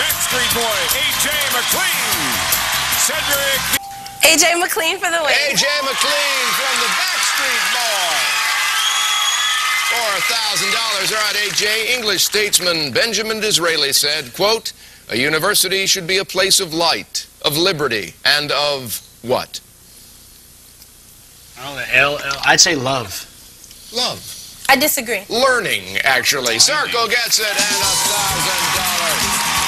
Backstreet Boy, AJ McLean. Cedric. AJ McLean for the win. AJ McLean from the Backstreet Boys. For $1,000. All right, AJ, English statesman Benjamin Disraeli said, quote, a university should be a place of light, of liberty, and of what? Oh, the L, L, I'd say love. Love. I disagree. Learning, actually. Circle gets it and a $1,000. I'm a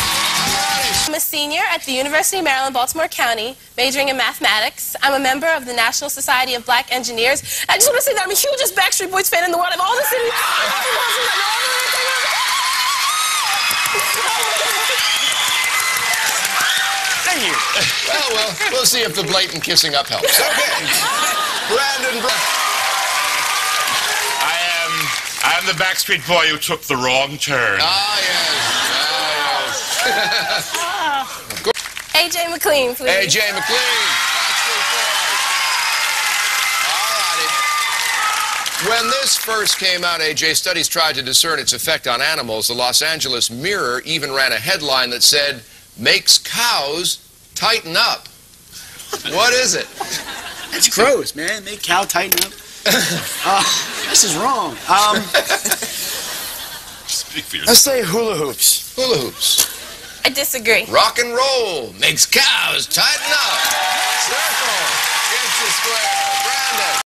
senior at the University of Maryland, Baltimore County, majoring in mathematics. I'm a member of the National Society of Black Engineers. I just want to say that I'm the hugest Backstreet Boys fan in the world. I've all the city. Thank you. Well, well, we'll see if the blatant kissing up helps. Okay. Brandon Brown. I am. I am the Backstreet Boy who took the wrong turn. Ah, yes. Ah. AJ McLean, please. AJ McLean. Backstreet Boys. All righty. When this first came out, AJ, studies tried to discern its effect on animals. The Los Angeles Mirror even ran a headline that said, makes cows tighten up. What is it? That's gross, man. Make cow tighten up. uh, this is wrong. Um, Speak for yourself. Let's say hula hoops. Hula hoops. I disagree. Rock and roll makes cows tighten up. Circle. A square.